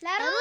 Claro.